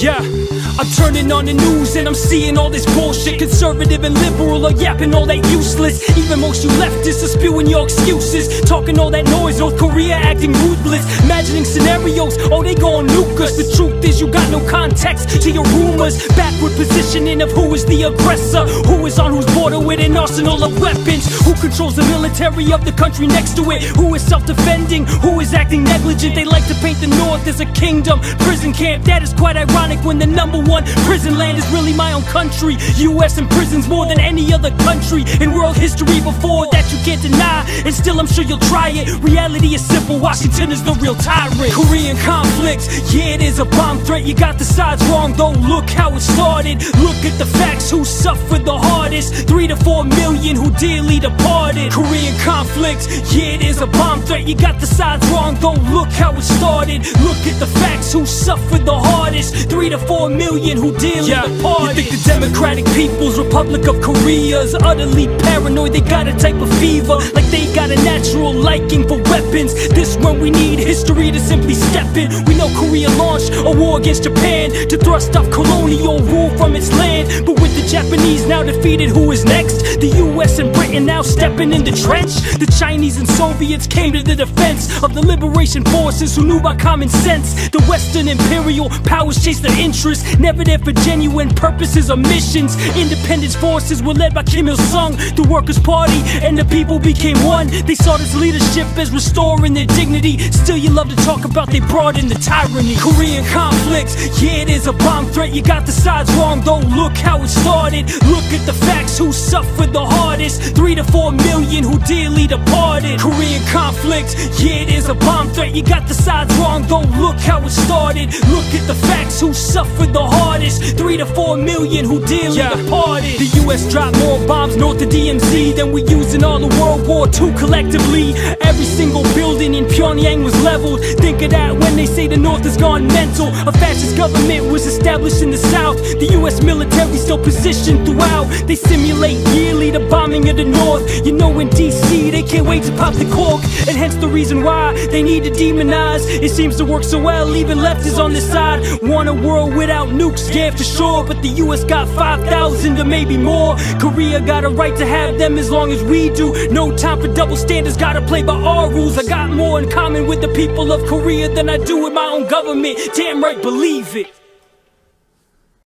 Yeah, I'm turning on the news and I'm seeing all this bullshit. Conservative and liberal are yapping all that useless. Even most you leftists are spewing your excuses. Talking all that noise, North Korea acting ruthless. Imagining scenarios, oh, they gon' nuke us. The truth is, you got no context to your rumors. Backward positioning of who is the aggressor, who is on whose border with an arsenal of weapons, who controls the military of the country next to it, who is self defending, who is acting negligent. They like to paint the North as a kingdom, prison camp. That is quite ironic ironic when the number one prison land is really my own country. US and prisons more than any other country in world history before that you can't deny. And still, I'm sure you'll try it. Reality is simple Washington is the real tyrant. Korean conflicts, yeah, it is a bomb threat. You got the sides wrong, though. Look how it started. Look at the facts who suffered the hardest. Three to four million who dearly departed. Korean conflicts, yeah, it is a bomb threat. You got the sides wrong, though. Look how it started. Look at the facts who suffered the hardest. Three to four million who deal yeah. in the party. You think the Democratic People's Republic of Korea is utterly paranoid? They got a type of fever, like they got a natural liking for weapons. This when we need history to simply step in. We know Korea launched a war against Japan to thrust off colonial rule from its land. But with the Japanese now defeated, who is next? The US and Britain now stepping in the trench. The Chinese and Soviets came to the defense of the liberation forces who knew by common sense. The Western imperial powers chased their interests, never there for genuine purposes or missions. Independence forces were led by Kim Il sung, the Workers' Party, and the people became one. They saw this leadership as restoring their dignity. Still, you love to talk about they brought in the tyranny. Korean conflicts, yeah, it is a bomb threat. You got the sides wrong, though. Look how it started. Look at the facts who suffered the hardest. Three to four million who dearly departed. Korean conflicts, yeah, it is a bomb threat. You got the sides wrong, though. Look how it started. Look at the facts. Who suffered the hardest? Three to four million who dearly yeah. departed. The US dropped more bombs north of DMZ Than we used in all of World War II collectively. Every single building in Pyongyang was leveled. Think of that when they say the North has gone mental. A fascist government was established in the South. The US military still positioned throughout. They simulate the of the North You know in DC they can't wait to pop the cork And hence the reason why they need to demonize It seems to work so well even leftists on this side Want a world without nukes, yeah, for sure. But the US got 5,000 or maybe more. Korea got a right to have them as long as we do. No time for double standards, gotta play by our rules. I got more in common with the people of Korea than I do with my own government. Damn right, believe it.